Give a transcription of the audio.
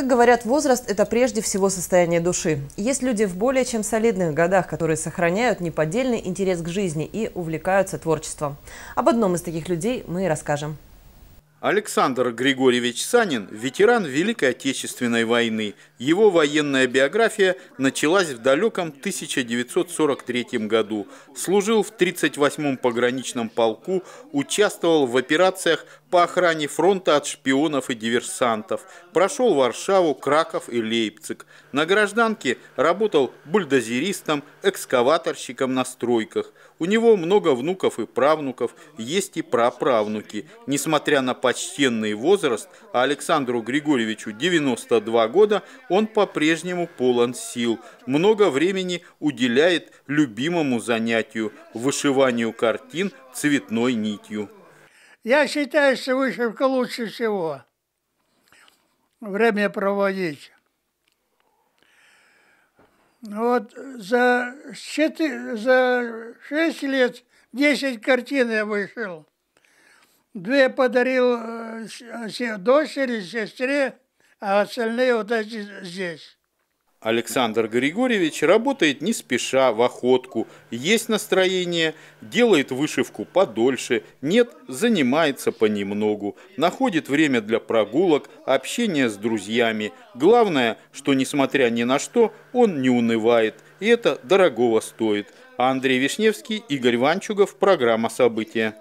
Как говорят, возраст – это прежде всего состояние души. Есть люди в более чем солидных годах, которые сохраняют неподдельный интерес к жизни и увлекаются творчеством. Об одном из таких людей мы и расскажем. Александр Григорьевич Санин – ветеран Великой Отечественной войны. Его военная биография началась в далеком 1943 году. Служил в 38-м пограничном полку, участвовал в операциях по охране фронта от шпионов и диверсантов. Прошел Варшаву, Краков и Лейпциг. На гражданке работал бульдозеристом, экскаваторщиком на стройках. У него много внуков и правнуков, есть и праправнуки. Несмотря на почтенный возраст, а Александру Григорьевичу 92 года, он по-прежнему полон сил. Много времени уделяет любимому занятию – вышиванию картин цветной нитью. Я считаю, что вышивка лучше всего время проводить. Вот за, 4, за 6 лет 10 картин я вышел. Две подарил э, дочери, сестре, а остальные вот эти здесь. Александр Григорьевич работает не спеша, в охотку, есть настроение, делает вышивку подольше, нет, занимается понемногу, находит время для прогулок, общения с друзьями. Главное, что несмотря ни на что, он не унывает, и это дорогого стоит. Андрей Вишневский, Игорь Ванчугов, программа «События».